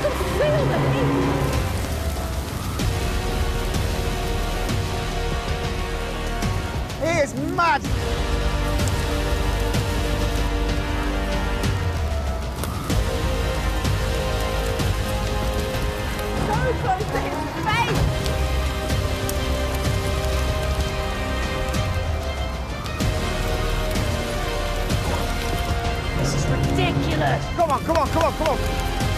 He is mad! So close to his face! This is ridiculous! Come on, come on, come on, come on!